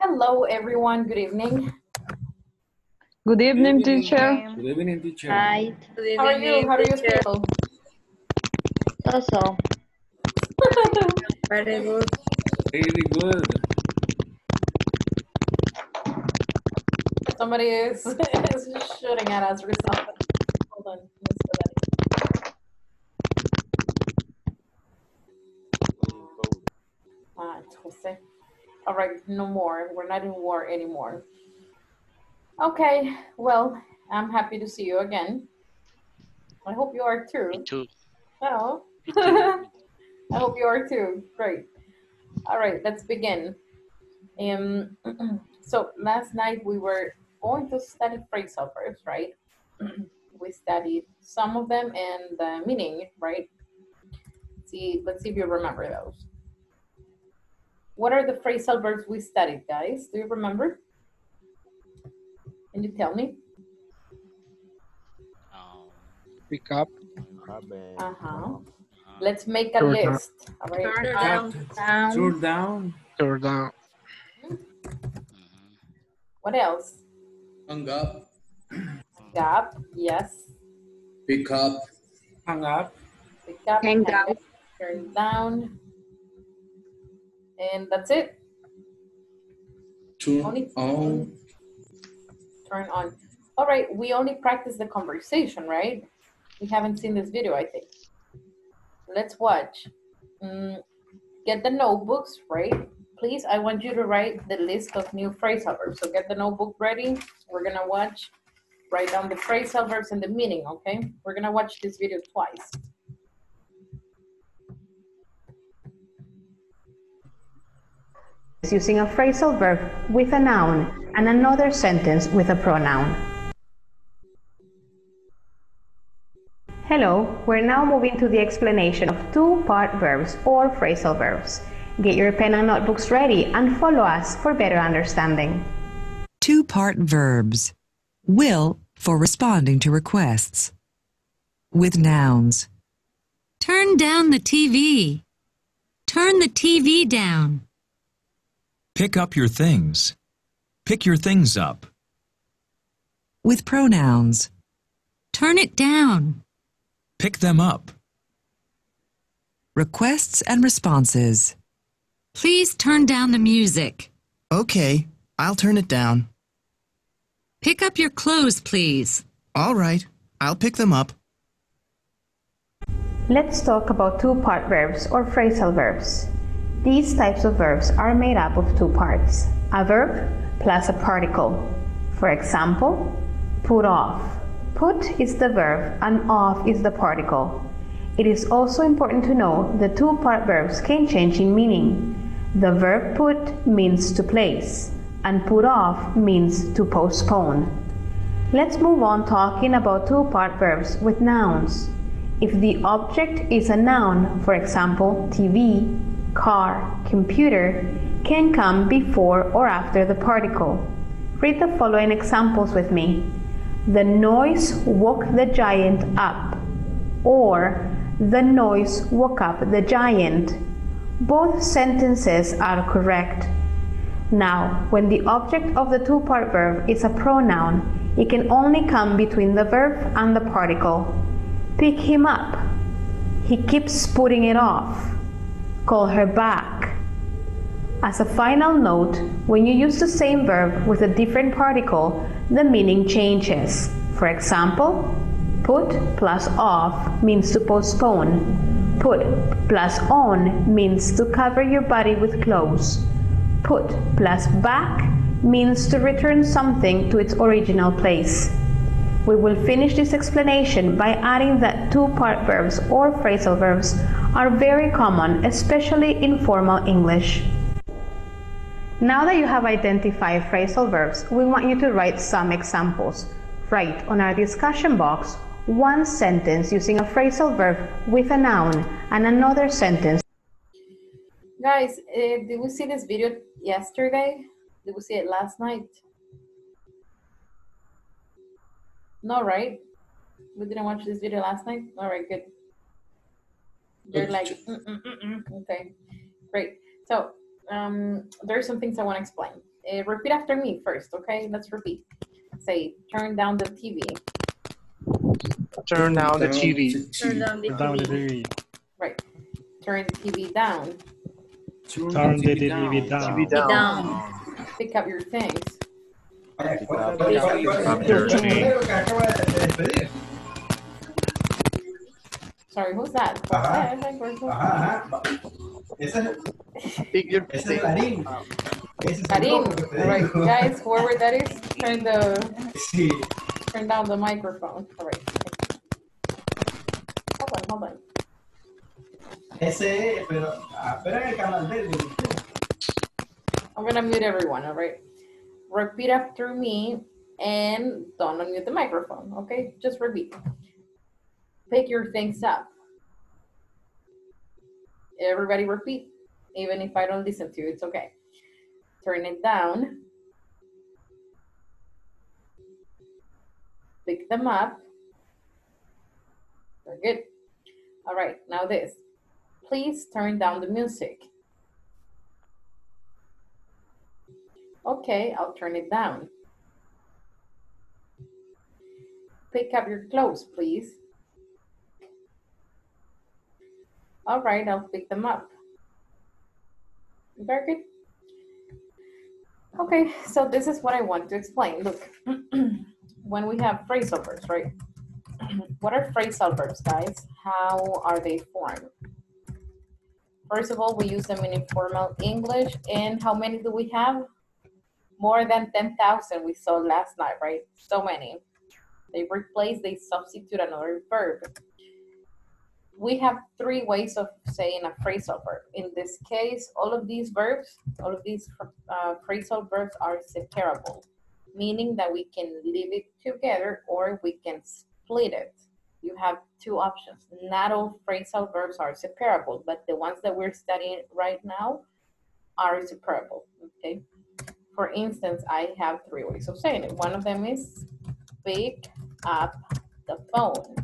Hello, everyone. Good evening. Good evening, Good evening. teacher. Good evening, teacher. Hi. How are you? How do you feel? So-so. Very good. Very good. Somebody is, is shooting at us or something. Hold on. Ah, it's Jose. All right, no more. We're not in war anymore. Okay, well, I'm happy to see you again. I hope you are too. Me too. Oh. Me too. I hope you are too. Great. All right, let's begin. Um, so last night we were going to study phrasal verbs, right? we studied some of them and the meaning, right? See, let's see if you remember those. What are the phrasal verbs we studied, guys? Do you remember? Can you tell me? Um, Pick up. Uh-huh. uh, Let's make a Turn down. list. All right. Turn Down. down. Turn down. Turn down. mhm. What else? Hang up, Gap, yes. pick up, Hang up. Pick up, Hang hang down. up, turn down. And that's it. turn Only- on, Turn on. All right, we only practice the conversation, right? We haven't seen this video, I think. Let's watch. Mm, get the notebooks, right? Please, I want you to write the list of new phrasal verbs. So get the notebook ready. We're gonna watch, write down the phrasal verbs and the meaning, okay? We're gonna watch this video twice. Using a phrasal verb with a noun and another sentence with a pronoun. Hello, we're now moving to the explanation of two-part verbs or phrasal verbs. Get your pen and notebooks ready and follow us for better understanding. Two part verbs. Will for responding to requests. With nouns. Turn down the TV. Turn the TV down. Pick up your things. Pick your things up. With pronouns. Turn it down. Pick them up. Requests and responses. Please turn down the music. Okay, I'll turn it down. Pick up your clothes, please. All right, I'll pick them up. Let's talk about two-part verbs or phrasal verbs. These types of verbs are made up of two parts, a verb plus a particle. For example, put off. Put is the verb and off is the particle. It is also important to know the two-part verbs can change in meaning. The verb put means to place and put off means to postpone. Let's move on talking about two-part verbs with nouns. If the object is a noun, for example, TV, car, computer, can come before or after the particle. Read the following examples with me. The noise woke the giant up, or the noise woke up the giant. Both sentences are correct. Now, when the object of the two-part verb is a pronoun, it can only come between the verb and the particle. Pick him up. He keeps putting it off. Call her back. As a final note, when you use the same verb with a different particle, the meaning changes. For example, put plus off means to postpone. Put plus on means to cover your body with clothes. Put plus back means to return something to its original place. We will finish this explanation by adding that two-part verbs or phrasal verbs are very common, especially in formal English. Now that you have identified phrasal verbs, we want you to write some examples. Write on our discussion box one sentence using a phrasal verb with a noun and another sentence Guys, uh, did we see this video yesterday? Did we see it last night? No, right? We didn't watch this video last night? All right, good. You're like, mm, mm, mm, mm. okay, great. So, um, there are some things I want to explain. Uh, repeat after me first, okay? Let's repeat. Say, turn down the TV. Turn down the TV. Turn down the Down the TV. TV. Right. Turn the TV down. Turn the TV down. Be down. Pick up your things. Sorry, who's that? Ajá. Where's who? Ajá, ajá. Ese es, Pick your ese es Larín. Ese es el Karim. loco All right, guys, whoever that is, turn the Sí. turn down the microphone. All right. Hold on, hold on. Ese es, pero, ah, pero en el canal de. I'm gonna mute everyone, all right? Repeat after me and don't unmute the microphone, okay? Just repeat. Pick your things up. Everybody repeat, even if I don't listen to you, it's okay. Turn it down. Pick them up. Very good. All right, now this. Please turn down the music. Okay, I'll turn it down. Pick up your clothes, please. All right, I'll pick them up. Very good. Okay, so this is what I want to explain. Look, when we have phrasal verbs, right? what are phrasal verbs, guys? How are they formed? First of all, we use them in informal English. And how many do we have? More than 10,000 we saw last night, right? So many. They replace, they substitute another verb. We have three ways of saying a phrasal verb. In this case, all of these verbs, all of these uh, phrasal verbs are separable, meaning that we can leave it together or we can split it. You have two options. Not all phrasal verbs are separable, but the ones that we're studying right now are separable, okay? For instance, I have three ways of saying it. One of them is pick up the phone.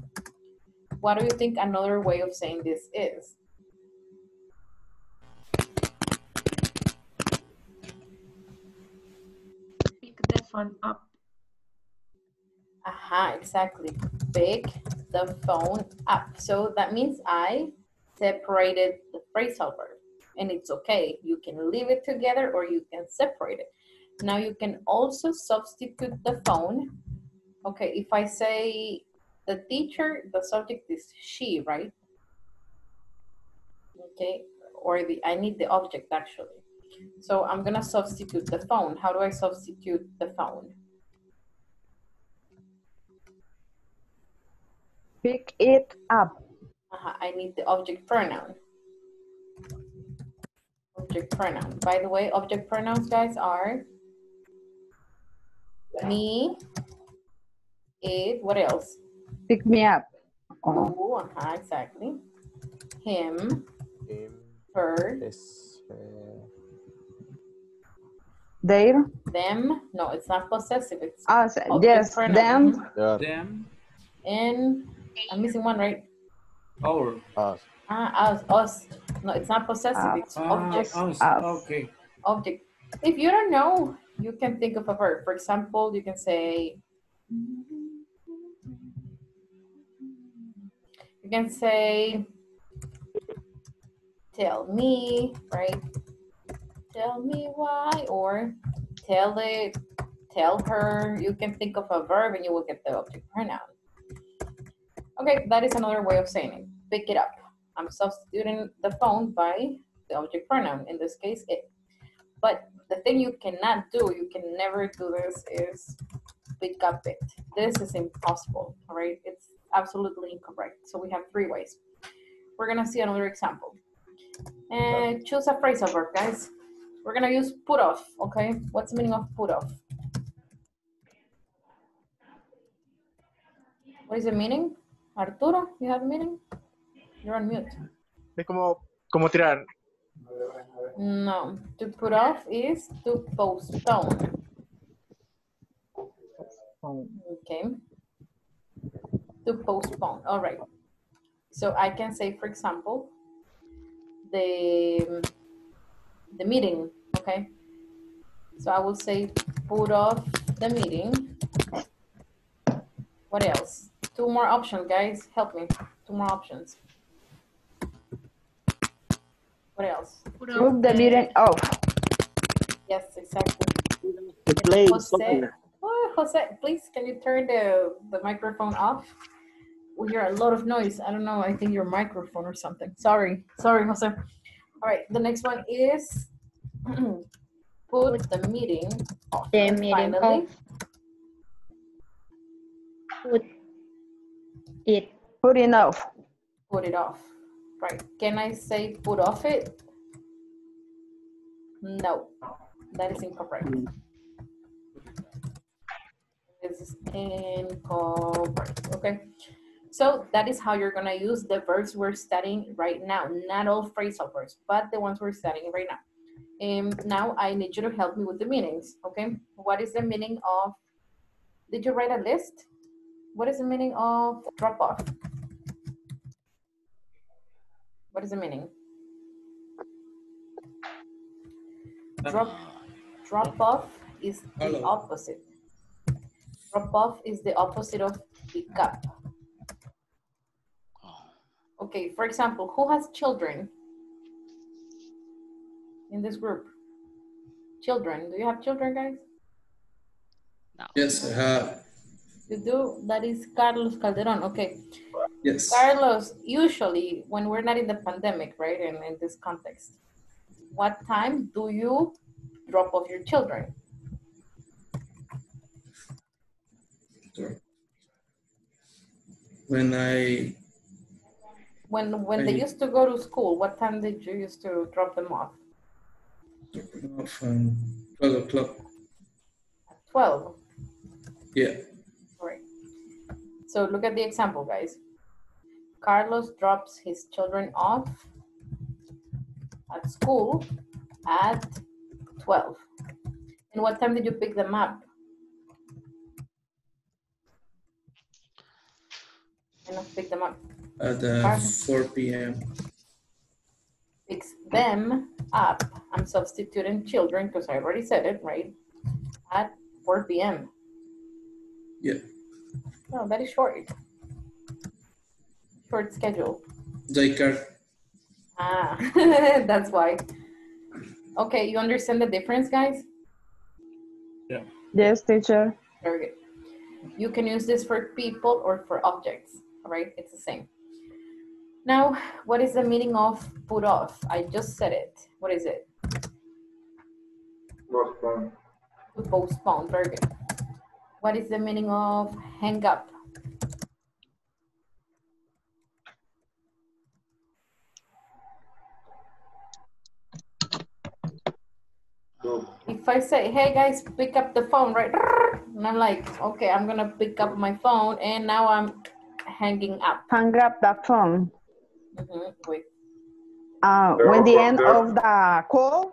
What do you think another way of saying this is? Pick the phone up. Aha, exactly. Pick the phone up. So that means I separated the phrasal verb. And it's okay. You can leave it together or you can separate it. Now you can also substitute the phone. Okay, if I say the teacher, the subject is she, right? Okay, or the I need the object actually. So I'm gonna substitute the phone. How do I substitute the phone? Pick it up. Uh-huh, I need the object pronoun. Object pronoun. By the way, object pronouns, guys, are me, it, what else? Pick me up. Who, uh-huh, exactly. Him, her, There. them. No, it's not possessive. It's Us. object Yes. pronoun. Them. Mhm. Them And I'm missing one, right? or Ah, us, us. No, it's not possessive. It's ah, object. us. Us. Okay. object. If you don't know, you can think of a verb. For example, you can say, you can say, tell me, right? Tell me why, or tell it, tell her. You can think of a verb and you will get the object pronoun. Okay, that is another way of saying it. Pick it up. I'm substituting the phone by the object pronoun, in this case, it. But the thing you cannot do, you can never do this, is pick up it. This is impossible, right? It's absolutely incorrect. So we have three ways. We're gonna see another example. And choose a phrasal verb, guys. We're gonna use put off, okay? What's the meaning of put off? What is the meaning? Arturo, you have meaning? You're on mute. Es como, como tirar. No, to put off is to postpone. Okay. To postpone. All right. So I can say, for example, the the meeting. Okay. So I will say put off the meeting. What else? Two more options, guys. Help me. Two more options. What else? Put Put the meeting Oh. Yes, exactly. To play Jose, oh, Jose, please, can you turn the, the microphone off? We hear a lot of noise. I don't know. I think your microphone or something. Sorry. Sorry, Jose. All right. The next one is put the meeting off. The meeting finally, Put it. Put it off. put it off. Right. Can I say put off it? No, that is incorrect. Hmm. This is incorrect. Okay. So that is how you're gonna use the verbs we're studying right now. Not all phrasal verbs, but the ones we're studying right now. And now I need you to help me with the meanings. Okay. What is the meaning of? Did you write a list? What is the meaning of drop off? What is the meaning? Um, drop, drop off is the Hello. opposite. Drop off is the opposite of pick up. Oh. Okay, for example, who has children in this group? Children, do you have children, guys? No. Yes, I have. You do? That is Carlos Calderon, okay. Yes. Carlos, usually when we're not in the pandemic, right, and in this context, what time do you drop off your children? When I When when they used to go to school, what time did you used to drop them off? off um, 12 o'clock. Twelve, Yeah. right? So look at the example, guys. Carlos drops his children off at school at twelve. And what time did you pick them up? And pick them up. At uh, 4 p.m. picks them up. I'm substituting children because I already said it, right? At 4 p.m. Yeah. Oh, that is short. Short schedule. Daycare. Ah, that's why. Okay, you understand the difference, guys? Yeah. Yes, teacher. Very good. You can use this for people or for objects, all right? It's the same. Now, what is the meaning of put off? I just said it. What is it? Postpone. To postpone, very good. What is the meaning of hang up? If I say, hey guys, pick up the phone, right? And I'm like, okay, I'm gonna pick up my phone and now I'm hanging up. Hang up the phone. Mhm, Wait. Uh, when the end of the call,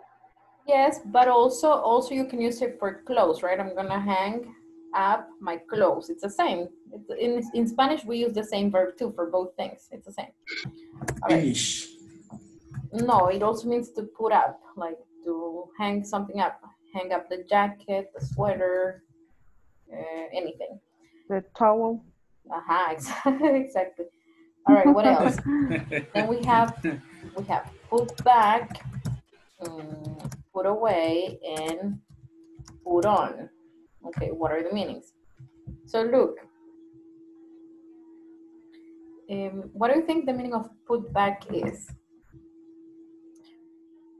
Yes, but also also you can use it for clothes, right? I'm gonna hang up my clothes. It's the same. It's, in in Spanish, we use the same verb too for both things. It's the same. All right. Finish. No, it also means to put up, like to hang something up. Hang up the jacket, the sweater, uh, anything. the towel. Aha, exactly. exactly. All right. What else? then we have we have put back, um, put away, and put on. Okay, what are the meanings? So look, um, what do you think the meaning of put back is?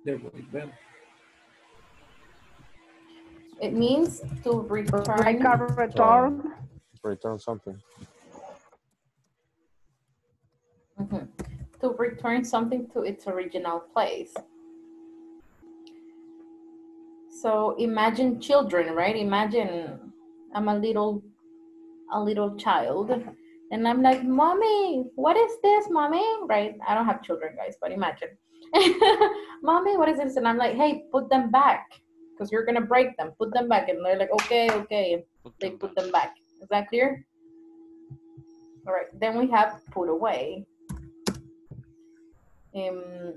Devolver. It means to return. Like a return. Return something. Mhm. To return something to its original place. So imagine children, right? Imagine I'm a little, a little child, and I'm like, "Mommy, what is this, mommy?" Right? I don't have children, guys, but imagine, "Mommy, what is this?" And I'm like, "Hey, put them back, because you're gonna break them. Put them back." And they're like, "Okay, okay." And they put them back. Is that clear? All right. Then we have put away. Um,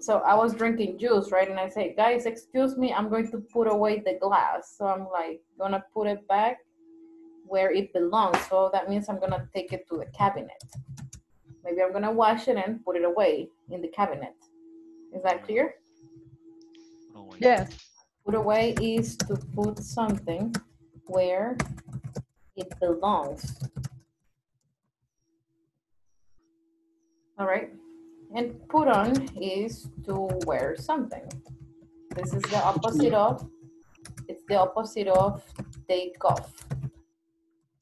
so I was drinking juice, right? And I say, guys, excuse me, I'm going to put away the glass. So I'm like, gonna put it back where it belongs. So that means I'm gonna take it to the cabinet. Maybe I'm gonna wash it and put it away in the cabinet. Is that clear? Yes. Put away is to put something where it belongs. All right. And put on is to wear something. This is the opposite of, it's the opposite of take off.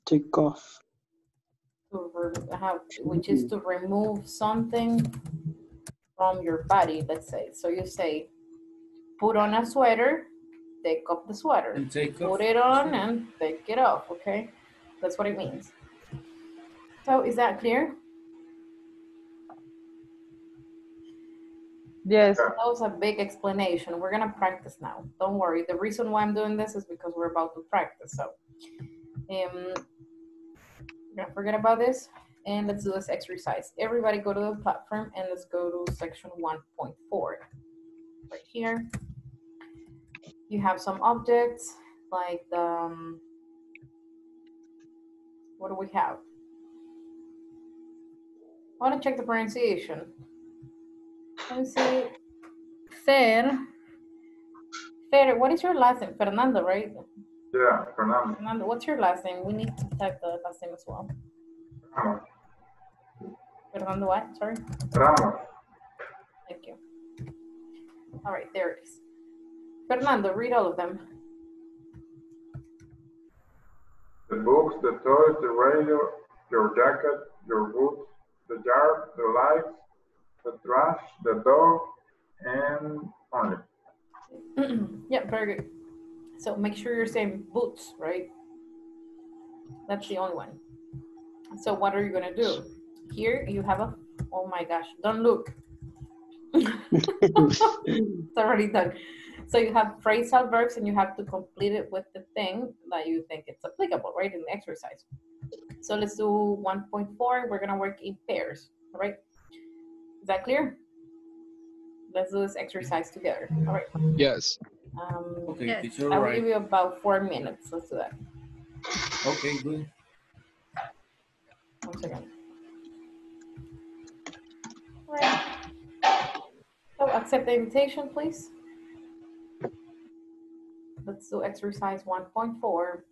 Take off. Have, which is mm-hmm. to remove something from your body, let's say. So you say, put on a sweater, take off the sweater. And take off. Put it on and take it off, okay? That's what it means. So is that clear? Yes. That was a big explanation. We're gonna practice now. Don't worry. The reason why I'm doing this is because we're about to practice. So, um, we're gonna forget about this and let's do this exercise. Everybody go to the platform and let's go to section 1.4. Right here, you have some objects like the, um, what do we have? I want to check the pronunciation. Let me see. Fer. Fer, what is your last name? Fernando, right? Yeah, Fernando. Fernando, what's your last name? We need to type the last name as well. Ramos. Fernando what? Sorry. Ramos. Thank you. All right, there it is. Fernando, read all of them. The books, the toys, the radio, your jacket, your boots, the jar, the lights, the trash, the dog, and only. yeah, very good. So make sure you're saying boots, right? That's the only one. So what are you gonna do? Here you have a, oh my gosh, don't look. it's already done. So you have phrasal verbs and you have to complete it with the thing that you think it's applicable, right, in the exercise. So let's do 1.4. We're gonna work in pairs, all right? Is that clear? Let's do this exercise together, all right? Yes. Um, Okay, yes, teacher, I will right. give you about four minutes. Let's do that. Okay, good. One second. All right. So accept the invitation, please. Let's do exercise 1.4.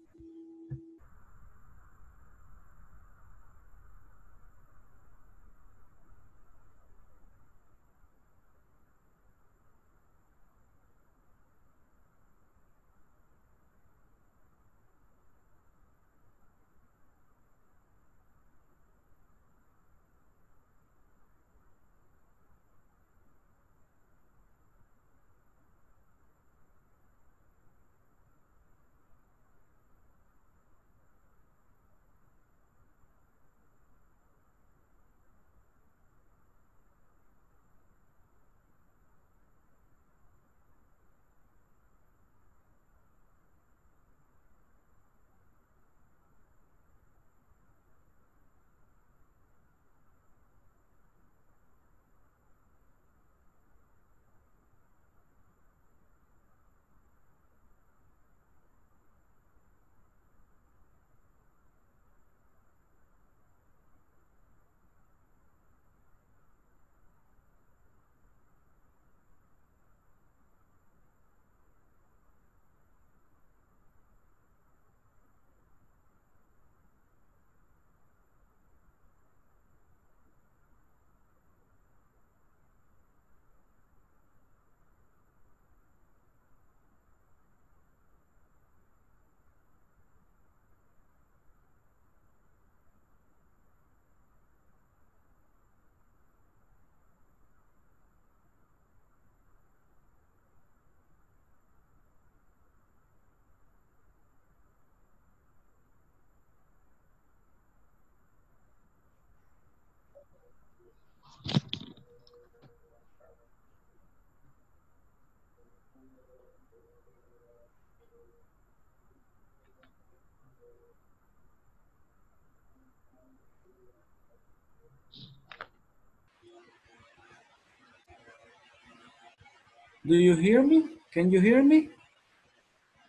Do you hear me? Can you hear me?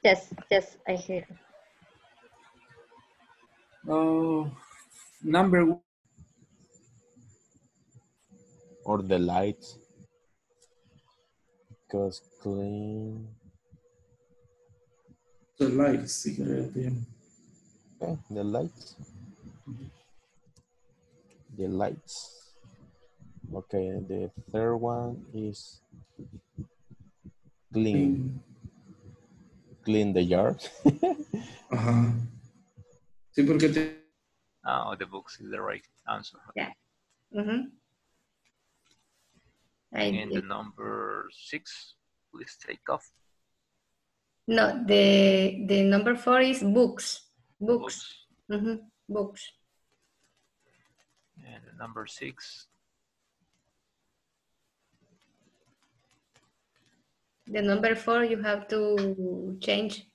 Yes, yes, I hear. Uh, number one. Or the lights. Because clean. The lights, cigarette. Okay, the lights. The lights. Okay, the third one is clean. Clean the yard. Ajá. Sí, porque te... No, the books is the right answer. Yeah. Mm-hmm. I And the number six, please take off. No, the the number four is books. Books. Mm-hmm. Books. And the number six, The number four you have to change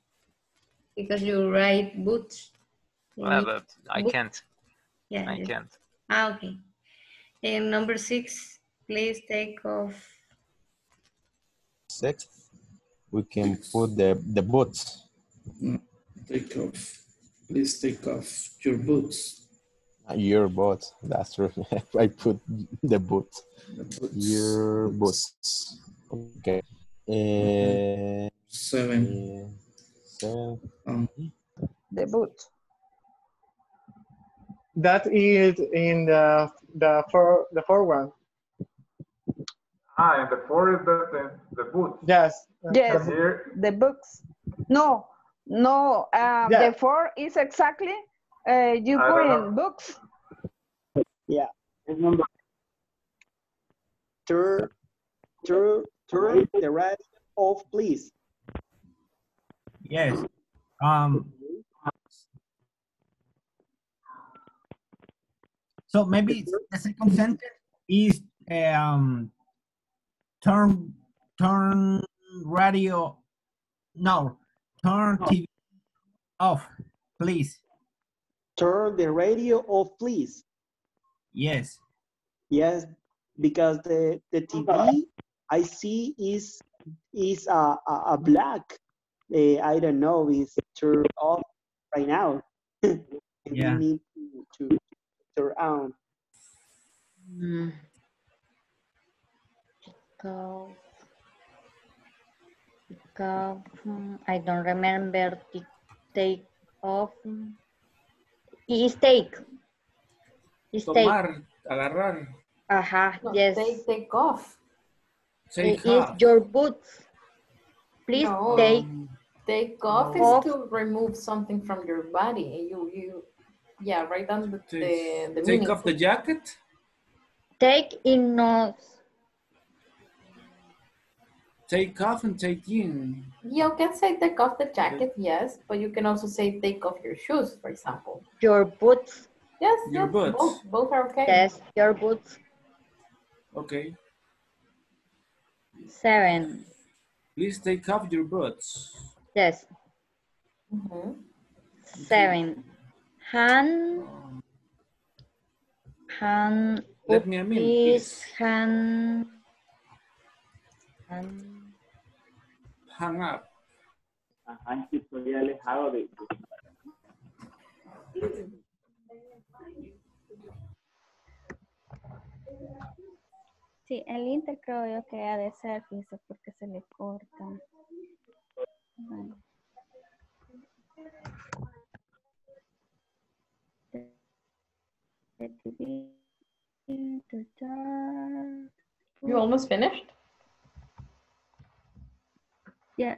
because you write boots. You well, but I book- can't. Yeah. I yes. can't. Ah, okay. And number six, please take off. Six, we can put the, the boots. Take off. Please take off your boots. Uh, Your boots. That's true. I put the boots. The boots. Your boots. Okay. Uh, Seven. seven. Um, The boot. That is in the the four the four one. Ah, and the four is the, the, the boot. Yes. Yes, Here, the books. No, no, um, Yeah. the four is exactly, uh, you I put don't in books. Yeah. Remember. Turn, turn, turn the radio off, please. Yes. Um. So maybe the second sentence is um turn turn radio no turn TV off please. Turn the radio off, please. Yes. Yes, because the the TV I see is is a a, a black. Uh, I don't know. Is turned off right now. Yeah. we need to, to turn on. Mm. Go. Go. I don't remember the take off. Is take. Is take. Tomar, agarrar. Aha, No, yes. Take, take off. Take is off. your boots. Please No. take um, Take off is to remove something from your body. You, you, yeah, right down the, the, the Take meaning. off the jacket. take in nose. Take off and take in. You can say take off the jacket, yes, but you can also say take off your shoes, for example. Your boots. Yes, Your yes, boots. Both, both are okay. Yes, your boots. Okay. Seven. Please take off your boots. Yes. Mhm. Seven. Hand. Hand. Let me a minute, Please. please. Hand. Hand. Hang up. Ajá, estoy alejado de. Sí, el Inter creo yo que ha de ser, fíjese, porque se le corta. Vale. The TV. You almost finished? Yeah.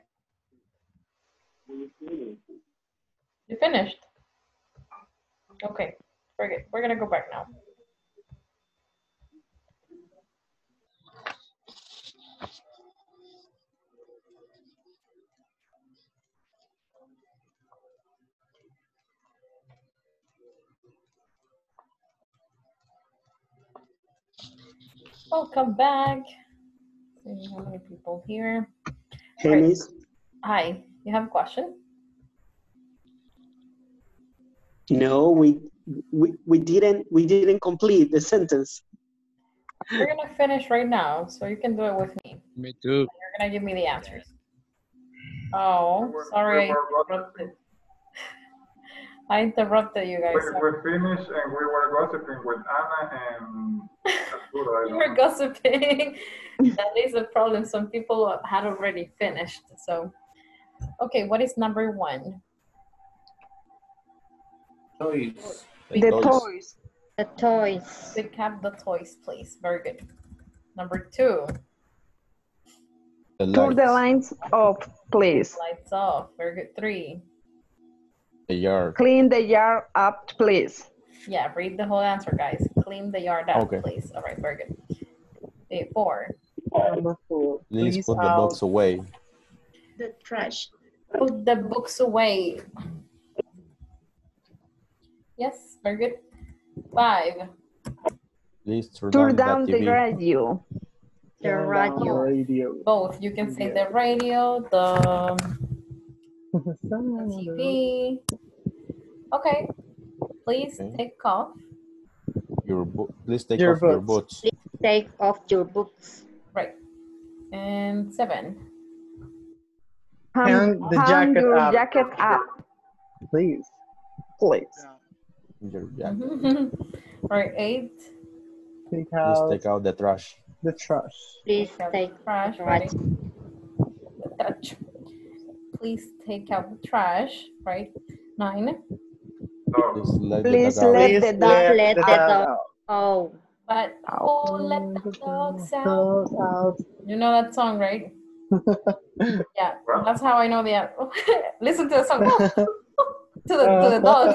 You finished? Okay, forget. We're gonna go back now. Welcome back. See how many people here. Hey, Miss. Hi, you have a question? No, we, we we didn't we didn't complete the sentence. We're gonna finish right now, so you can do it with me. Me too. You're gonna give me the answers. Oh, sorry, I interrupted. I interrupted you guys. We, we finished and we were gossiping with Anna and Arturo. I You don't were gossiping. that is a problem. Some people had already finished. So, okay, what is number one? Toys. The toys. The toys. Pick up the toys, please. Very good. Number two, The Turn the lights, lines off, please. lights off. Very good. Three, the yard. Clean the yard up, please. yeah, read the whole answer, guys. Clean the yard up, Okay. please. All right, very good. Okay, four, Number four. Please, Please put the books away. The trash. put the books away. Yes, very good. Five, Please turn, Turn down, down the the radio. The radio. radio. both. You can say the radio, the TV. Okay, please Okay. take off. Your bo- please take Your off your boots. boots. Take off your books. Right. And seven. Hand the hang jacket your up. jacket up, Please. Please. Your jacket. right, eight. Take out, Please out take out the trash. the trash. Please Take out take the trash. trash. Right. The trash. Please take out the trash. Right. Nine. Please let please the dog let Please the dog let the the dog dog- out. Oh. But oh, let the dogs out. Dog out. You know that song, right? Yeah, that's how I know the. Listen to the song. to the to the dog.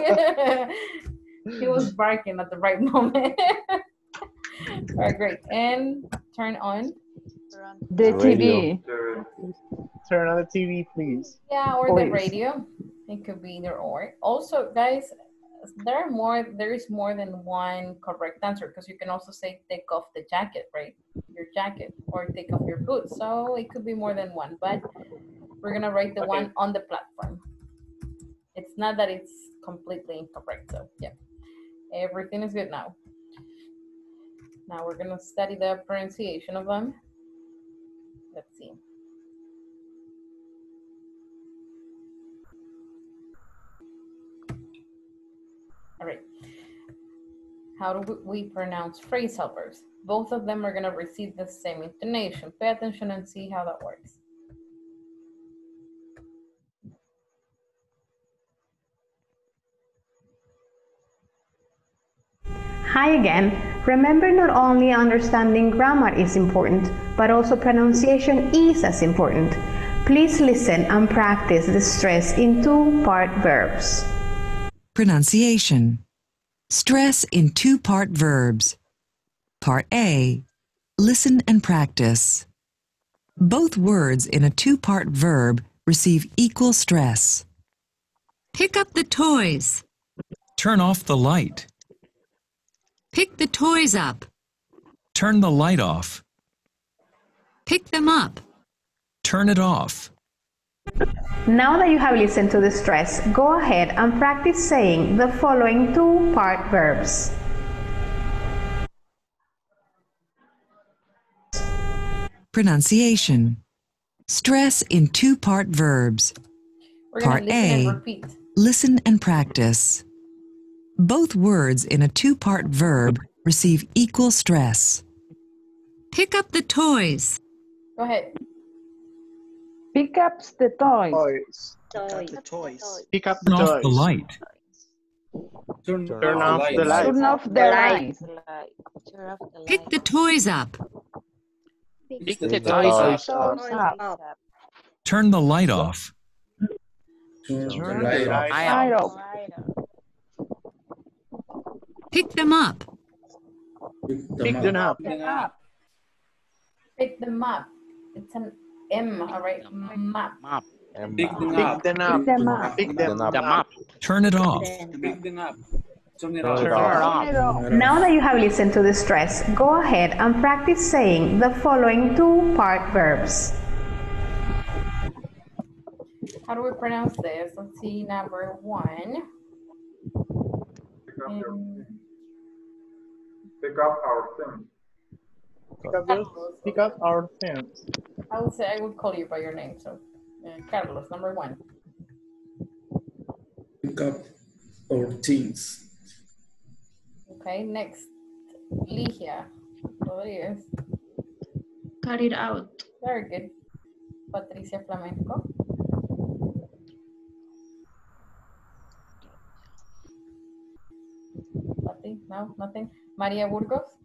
he was barking at the right moment. All right, great. And turn on. the Radio. TV. Turn on the TV, please. Yeah, or the radio. It could be either or. Also, guys, there are more. There is more than one correct answer because you can also say take off the jacket, right? Your jacket, or take off your boots. So it could be more than one. But we're gonna write the Okay. one on the platform. It's not that it's completely incorrect. So yeah, everything is good now. Now we're gonna study the pronunciation of them. Let's see. All right. How do we pronounce phrasal verbs? Both of them are going to receive the same intonation. Pay attention and see how that works. Hi again. Remember not only understanding grammar is important, but also pronunciation is as important. Please listen and practice the stress in two-part verbs. Pronunciation. Stress in two part verbs. Part A. Listen and practice. Both words in a two part verb receive equal stress. Pick up the toys. Turn off the light. Pick the toys up. Turn the light off. Pick them up. Turn it off. Now that you have listened to the stress, go ahead and practice saying the following two-part verbs. Pronunciation. Stress in two part verbs. We're Part to listen and A. repeat. Listen and practice. Both words in a two part verb receive equal stress. Pick up the toys. Go ahead. Pick up the toys. Toys. Toys. The toys. Pick up the Turn off the light. Turn, Turn off the light. Turn off the light. light. Pick the toys up. Pick the the toys toys up. up. Turn the light off. Turn the light the off. Light off. Pick them up. Pick them up. Pick them up. It's an M, all right? Map. and Pick them up. Pick them up. Pick them up. Pick them Them up. Turn it off. Pick them up. Turn it Turn it off. Now that you have listened to the stress, go ahead and practice saying the following two-part verbs. How do we pronounce this? Let's see, number one. Pick up, your, Um, pick up our things. Pick up, pick up our things. I would say I would call you by your name. So, uh, Carlos, number one. Pick up our things. Okay, next, Ligia Rodriguez. Cut it out. Very good. Patricia Flamenco. Nothing, no, nothing. Maria Burgos.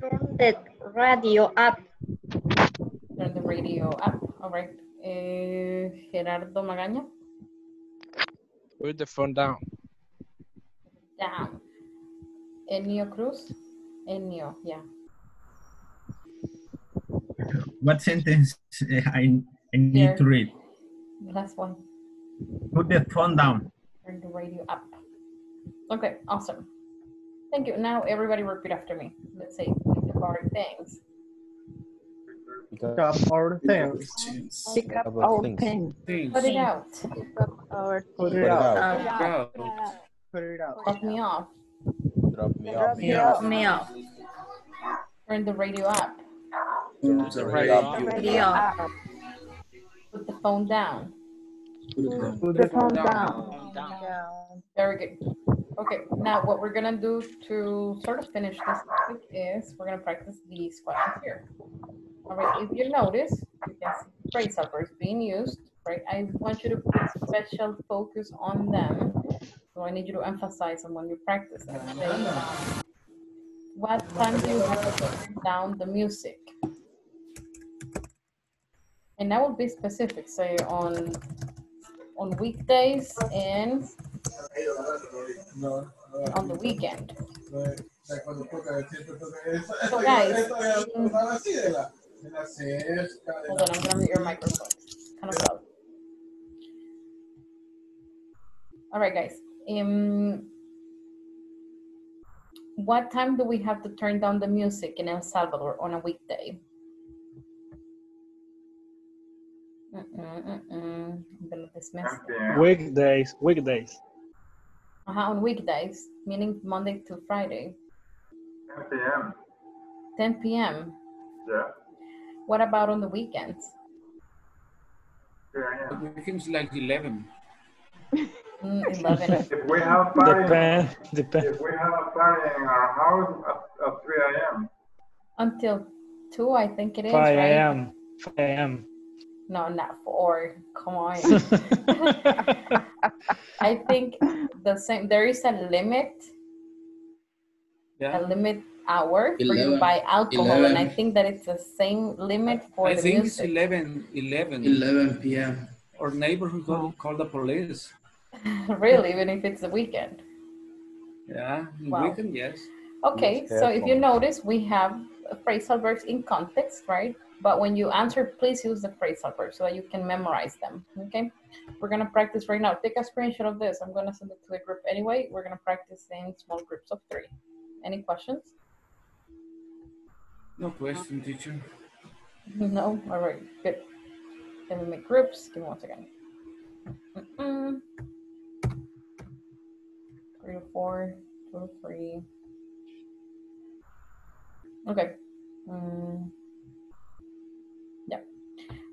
Turn the radio up. Turn the radio up. All right. Eh, Gerardo Magaña. Put the phone down. Down. Enio Cruz. Enio, yeah. What sentence uh, I, I need Here. to read? Last one. Put the phone down. Turn the radio up. Okay, awesome. Thank you. Now everybody repeat after me. Let's say the hard things. Pick up our things. Pick up our things. things. Put it out. Our Put Put it it out. out. Put it out. Drop me off. Drop me off. Me off. Me off. Turn the radio up. Turn the radio. Radio off. Put the phone down. Put it down. Put the the phone phone down. Very good. Okay, now what we're gonna do to sort of finish this topic is we're gonna practice these questions here. All right, if you notice, you can see phrasal being used, right? I want you to put special focus on them. So I need you to emphasize on when you practice them. Say, what time do you have to turn down the music? And I will be specific, say on on weekdays and on the weekend. So guys, mm, hold on, I'm gonna mute your microphone. Kind of loud. All right, guys. Um, what time do we have to turn down the music in El Salvador on a weekday? Mm-mm, mm-mm. I'm gonna dismiss. Weekdays. Weekdays. Uh-huh, on weekdays, meaning Monday to Friday, 10 p.m. 10 p.m. Yeah. What about on the weekends? 3 a.m. Weekends like 11. Mm, 11. If we have party, Depend. Depend. if we have a party in our house at, at 3 a.m. Until 2, I think it is, 5 right? a.m. 5 a.m. No, not 4. Come on. I think the same, there is a limit, Yeah. a limit hour for you to 11. buy alcohol, and I think that it's the same limit for I the think it's music. 11. 11. 11 p.m. Or neighborhood call, call the police. really, even if it's the weekend. Yeah. Wow. Weekend, yes. Okay, so if you notice, we have phrasal verbs in context, right? But when you answer, please use the phrasal verbs so that you can memorize them, okay? We're gonna practice right now. Take a screenshot of this. I'm gonna send it to the group anyway. We're gonna practice in small groups of three. Any questions? No question, teacher. No? All right, good. Then we make groups. Give me one second. Mm-mm. Three to four, two to three. Okay. Mm.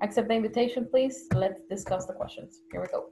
Accept the invitation, please. Let's discuss the questions. Here we go.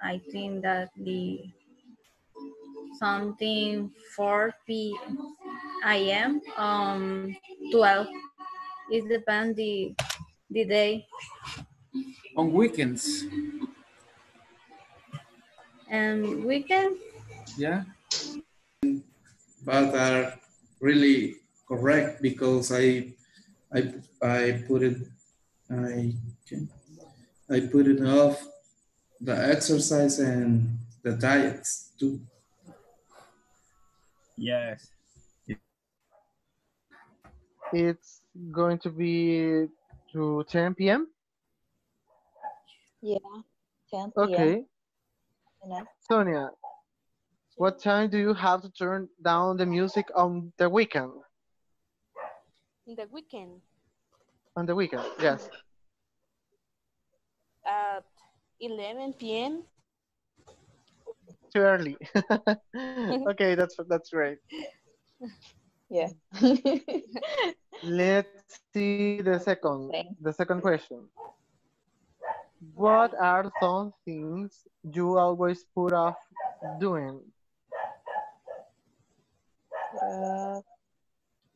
I think that the something 4 p a.m. um 12 it depends the the day On weekends. and weekend Yeah. but are really correct because I I I put it I I put it off the exercise and the diets too. Yes. It's going to be to 10 p.m. Yeah, 10 p.m. Okay. Yeah. Sonia, what time do you have to turn down the music on the weekend? In the weekend On the weekend, yes. At 11 p.m. Too early. okay, that's that's great. Yeah. Let's see the second the second question. What are some things you always put off doing? Uh,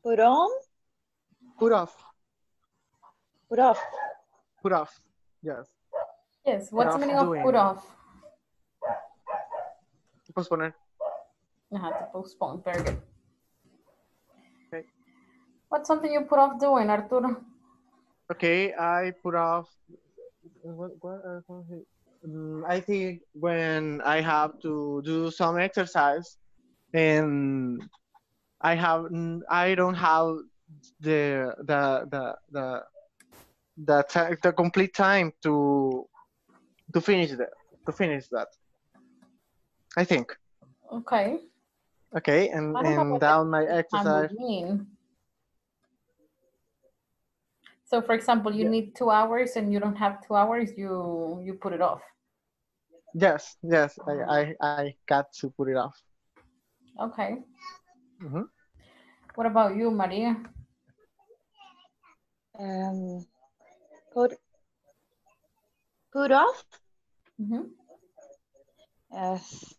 put on, Put off. put off. Put off. Yes. Yes, what's the meaning of doing. put off? Posponer. Uh-huh, to postpone, very good. Okay. What's something you put off doing, Arturo? Okay, I put off. What, what thi- Mm, I think when I have to do some exercise and I have I don't have the the the the the, the complete time to to finish that to finish that. I think. Okay. Okay, and I don't know and down my Time exercise. would mean. So for example, you need two hours and you don't have two hours, you you put it off. Yes, yes, I I, I got to put it off. Okay. Mhm. What about you, Maria? Um, put put off. Mhm. Yes.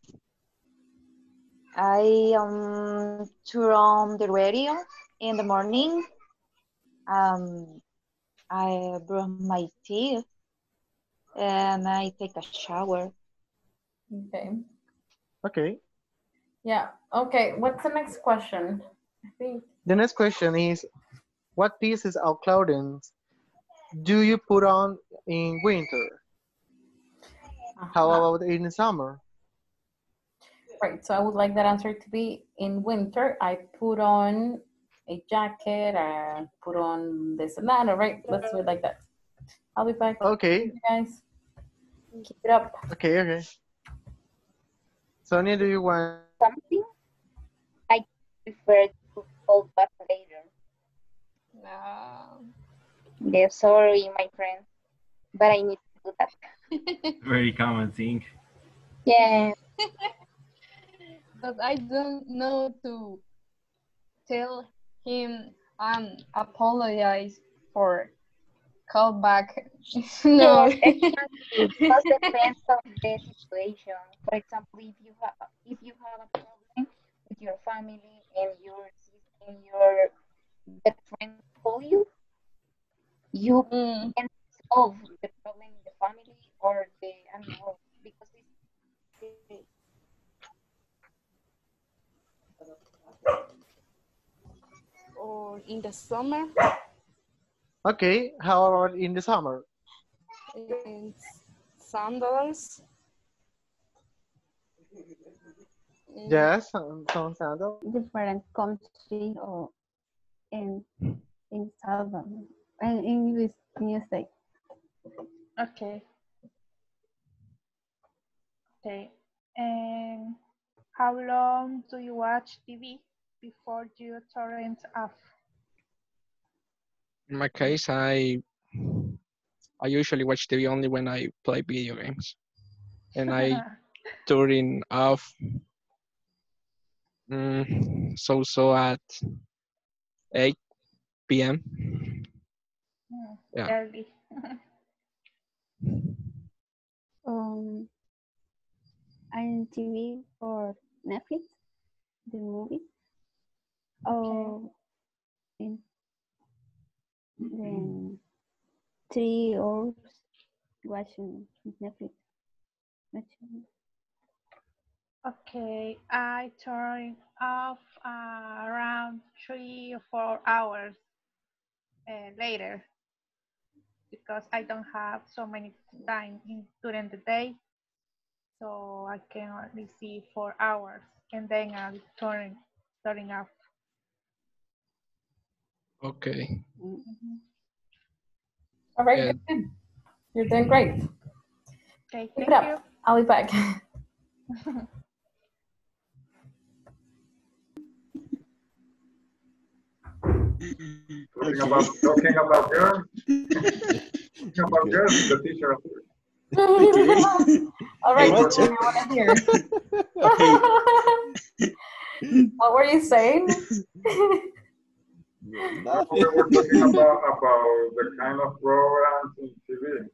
I um turn on the radio in the morning. Um, I brush my teeth and I take a shower. Okay. Okay. Yeah. Okay. What's the next question? I think The next question is, what pieces of clothing do you put on in winter? Uh-huh. How about in the summer? right. So I would like that answer to be in winter. I put on a jacket. I put on this and that. All right. Let's do it like that. I'll be back. Okay. You guys. Keep it up. Okay, okay. Sonia, do you want? Something I prefer to hold back later. No. Yeah, sorry, my friend, but I need to do that. Very common thing. Yeah. but I don't know to tell him um apologize for call back. no. Yes, exactly. Because depends on the situation. For example, if you have if you have a problem with your family and your and your best friend call you, you Mm. can solve the problem in the family or the animal because it's or in the summer Okay, how about in the summer? In sandals. Mm, Yes, some, some sandals. different country or in in southern and English New State. Okay. Okay. And how long do you watch TV before you turn it off? In my case, I I usually watch TV only when I play video games, and I turn off mm, so so at 8 p.m. Hmm, Yeah. Early. Um, and TV or Netflix, the movie. Oh, in then three hours watching Netflix. Watching. Okay, I turn off uh, around three or four hours uh, later because I don't have so many time in, during the day. So I can only see four hours and then I'll turn turning off. Okay. Mm-hmm. All right, Yeah. good. You're doing great. Okay, Keep it up. you. I'll be back. Talking about, talking about girls. talking about girls, the teacher appeared. All right, Hey, what do you want to hear? what were you saying? We were talking about, about the kind of programs in TV.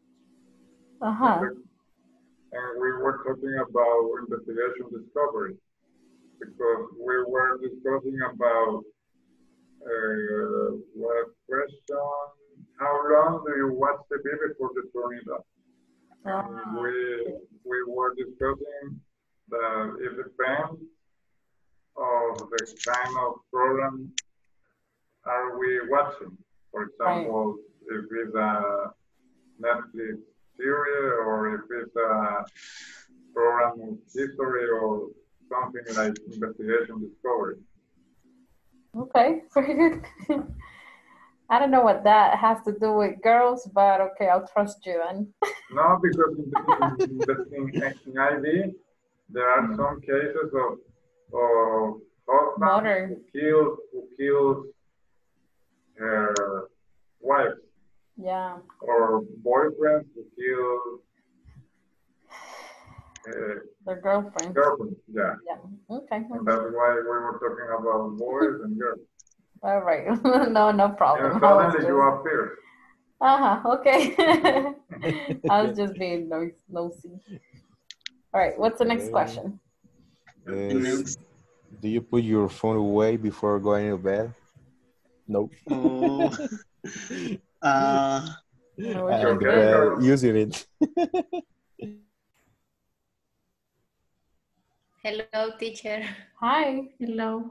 Uh huh. And we were talking about investigation discovery because we were discussing about uh, what question, how long do you watch TV before you turn it off? We, we were discussing that it depends of the kind of program are we watching. For example, if it's a Netflix series or if it's a program of history or something like investigation discovery. Okay, very good. I don't know what that has to do with girls, but okay, I'll trust you then. No, because in, the, in, the, in, in ID, there are some cases of, of husbands Modern. who kill who kills her wives Yeah. or boyfriends who kill uh, Their girlfriends. girlfriends. Yeah. Yeah. Okay. And that's why we were talking about boys and girls. All right. no, no problem. And I was suddenly you just- appear. Uh-huh. Okay. I was just being no nosy. All right. What's the next question? Is- do you put your phone away before going to bed? Nope. Oh. uh, No, I'm you're in the good. bed using it. Hello, teacher. Hi. Hello.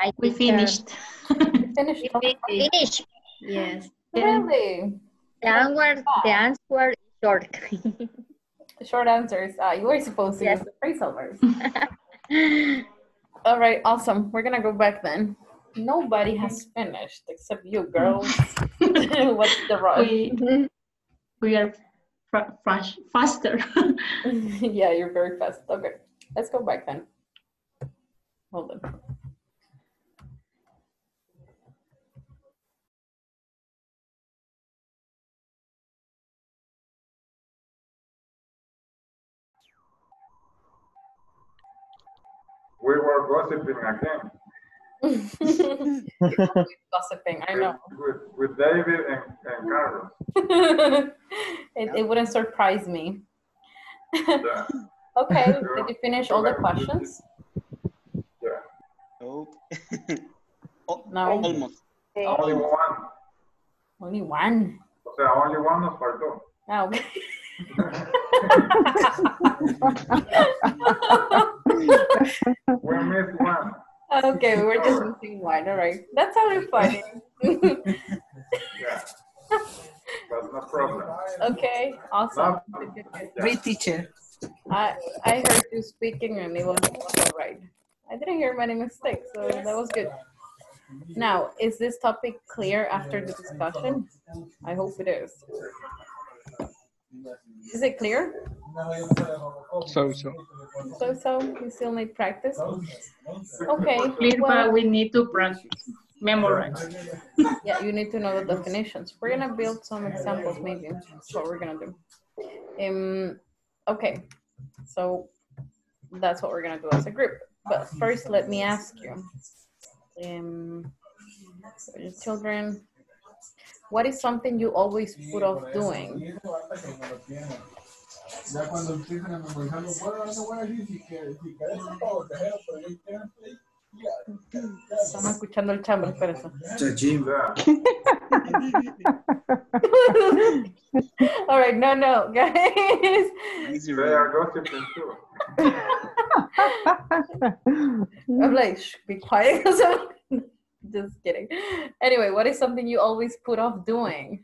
I We finished. Finished. Finish. Yes. Really? The answer, the answer is short. Short answer is uh, you were supposed to Yes. use the phrasal verbs. All right. Awesome. We're gonna go back then. Nobody has finished except you girls. What's the rush? We, we are fa- faster. yeah, you're very fast. Okay, let's go back then. Hold on. We were gossiping again Gossiping, I know. with, with David and, and Carlos. it, it wouldn't surprise me. Yeah. Okay, did you finish all the questions? Yeah. oh. No. Almost. Only one. Only one. O sea, only one nos faltó. Ah, okay. We missed one. okay, we're just missing one. All right, that sounded funny. Yeah. But no problem. okay, awesome. Great teacher. I I heard you speaking and it was all right. I didn't hear many mistakes, so that was good. Now, is this topic clear after the discussion? I hope it is. Is it clear? So so. So so, you still need practice? Okay. Clear, well- but we need to practice, memorize. Yeah, you need to know the definitions. We're gonna build some examples, maybe. That's what we're gonna do. Um, okay, so that's what we're gonna do as a group. But first, let me ask you, um, your children, what is something you always put off doing? Ya cuando empiezan a memorizarlo, bueno, no voy a decir si quieres, si quieres, todo te yo quiero Estamos escuchando el chambre, espérense. Chachim. All right, no, no, guys. They are. I'm like, Shh, be quiet. Just kidding. Anyway, what is something you always put off doing?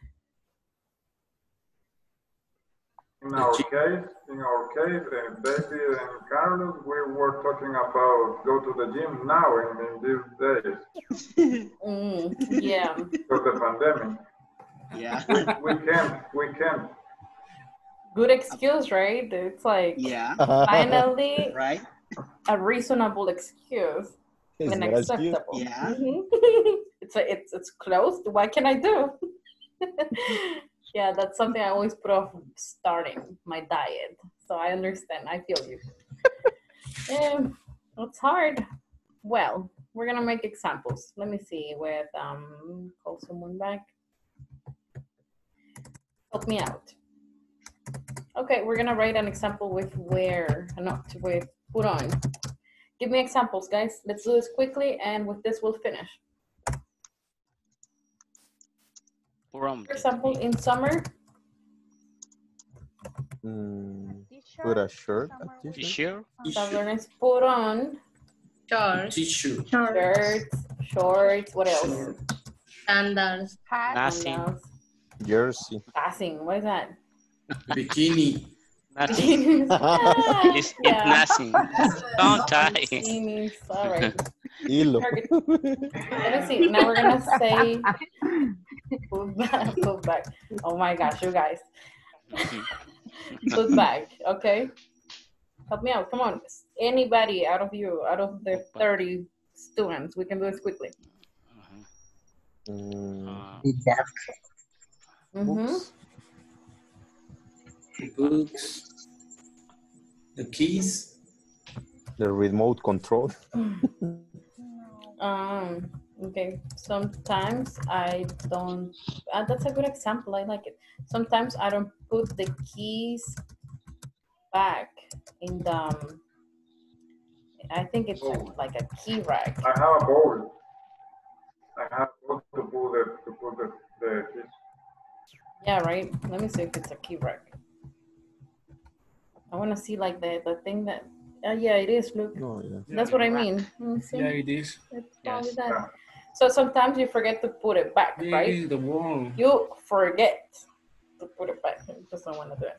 In our case, in our case, uh, David and Carlos, we were talking about go to the gym now in, in these days Mm, yeah. because the pandemic. Yeah. We can't, we can't. Good excuse, right? It's like Yeah. finally Right? a reasonable excuse It's and not excuse. acceptable. Yeah. Mhm. it's a, it's it's closed. What can I do? yeah, that's something I always put off starting my diet. So I understand. I feel you. um, it's hard. Well, we're gonna make examples. Let me see. With um, call someone back. Help me out. Okay, we're gonna write an example with where, and not with put on. Give me examples, guys. Let's do this quickly, and with this, we'll finish. From For example, in summer, Mm, put a shirt, a t-shirt. T-shirt. put on Shorts, Tissue. shirts, shorts. What else? sandals, Nothing. Sandals. Jersey. Passing. What is that? Bikini. Nothing. It's, it's Yeah. nothing. Don't tie. Bikinis. All right. Hilo. Target. Let me see. Now we're gonna say put back. Put back. Oh my gosh, you guys. Put back. Okay. Help me out. Come on. Anybody out of you, out of the 30 students, we can do this quickly. Mm, Mm-hmm. Books. The keys. the remote control. Um, okay. Sometimes I don't. Uh, that's a good example. I like it. Sometimes I don't put the keys back in the. Um, I think it's a, like a key rack. I have a bowl. I have a bowl to put the, to put the, the fish. Yeah, right. Let me see if it's a key rack. I want to see like the the thing that. Uh, yeah, it is. Look, No, yeah. that's what I mean. Let me see. Yeah, it is. It's Yes. that. So sometimes you forget to put it back, Yeah, right? it is the wall. You forget to put it back. You just don't want to do it.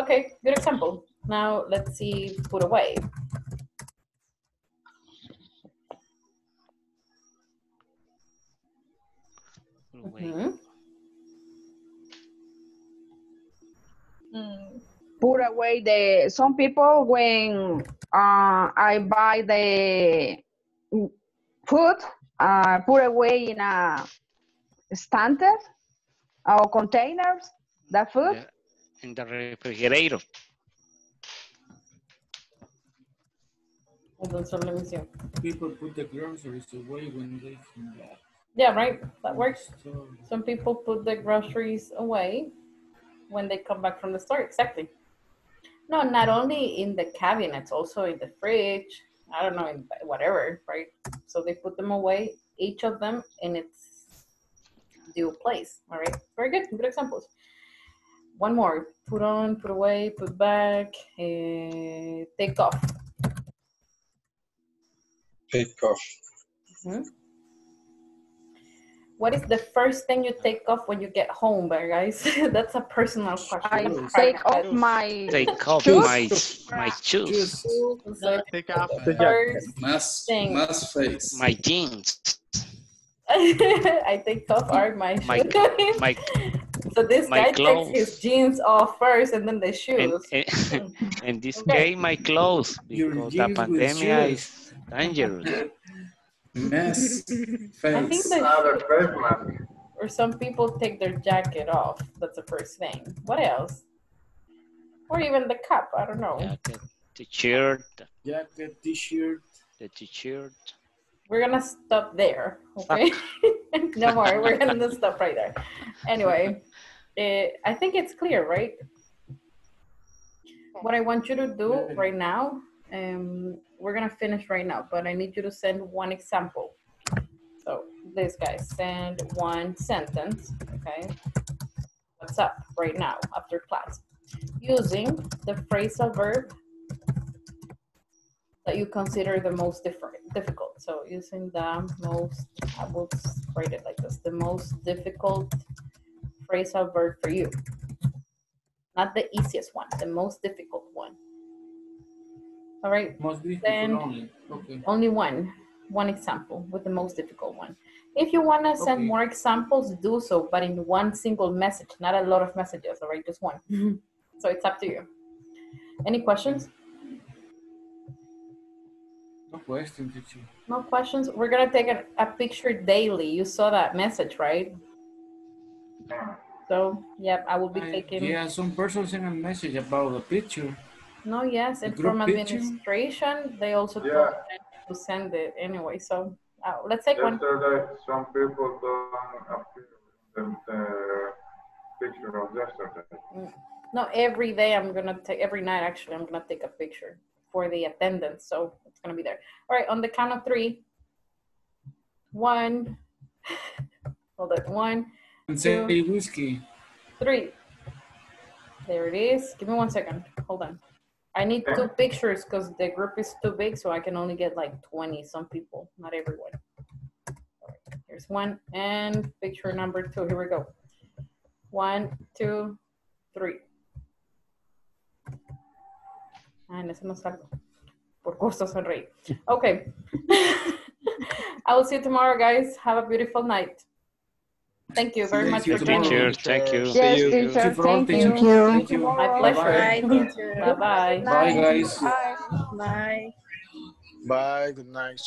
Okay, good example. Now let's see put away. Mhm. Put away the, some people when uh, I buy the food, uh, put away in a stand or containers, the food. Yeah. In the refrigerator. Hold on, let me see. People put the groceries away when they come back. Yeah, right. That works. Some people put the groceries away when they come back from the store. Exactly. No, not only in the cabinets, also in the fridge. I don't know, in whatever, right? So they put them away, each of them in its due place. All right. Very good. Good examples. One more. Put on, put away, put back, eh, take off. Take off. Mhm. What is the first thing you take off when you get home, guys? That's a personal question. I take off my Take off shoes. my my shoes. The Take off. first Mass, thing. mass face. My jeans. I take off are my My shoes. my so this my guy clothes. takes his jeans off first and then the and, shoes. and, in this Okay. case my clothes because the pandemic is dangerous. Mass I think face. the Another face mask. or some people take their jacket off. That's the first thing. What else? Or even the cup. I don't know. Jacket, t-shirt, jacket, t-shirt. the t-shirt. We're gonna stop there, okay? no more. We're gonna stop right there. Anyway, eh, I think it's clear, right? what I want you to do right now, um, we're gonna finish right now, but I need you to send one example. So this guy, send one sentence, okay? What's up right now after class? Using the phrasal verb that you consider the most different, difficult. So using the most, I will write it like this, the most difficult phrasal verb for you. Not the easiest one, the most difficult. All right, Most difficult then only. Okay. only one, one example with the most difficult one. If you want to send Okay. more examples, do so, but in one single message, not a lot of messages, all right, just one. Mm-hmm. so it's up to you. Any questions? No question, teacher. No questions? We're gonna take a, a picture daily. You saw that message, right? So, yep, I will be taking. Yeah, some person sent a message about the picture. No, yes, The it's group from picture? administration. They also told Yeah. them to send it anyway. So, uh, let's take one. Yesterday, some people don't appear in the, the picture of yesterday. Mm. No, every day I'm gonna take, every night actually, I'm gonna take a picture for the attendance. So it's gonna be there. All right, on the count of three. One. Hold on. One, And say whiskey. three. There it is. Give me one second. Hold on. I need two pictures because the group is too big, so I can only get like 20 some people, not everyone. Right, Here's one and picture number two. Here we go. One, two, three. Ah, en ese no salgo. Por gusto sonreí. Okay. I will see you tomorrow, guys. Have a beautiful night. Thank you very much you for tomorrow. joining. Teacher, thank you. Yes, Thank you teacher, for all thank teachers. you. Thank you. My pleasure. Bye. Bye-bye. Bye, guys. Bye. Bye. Good night.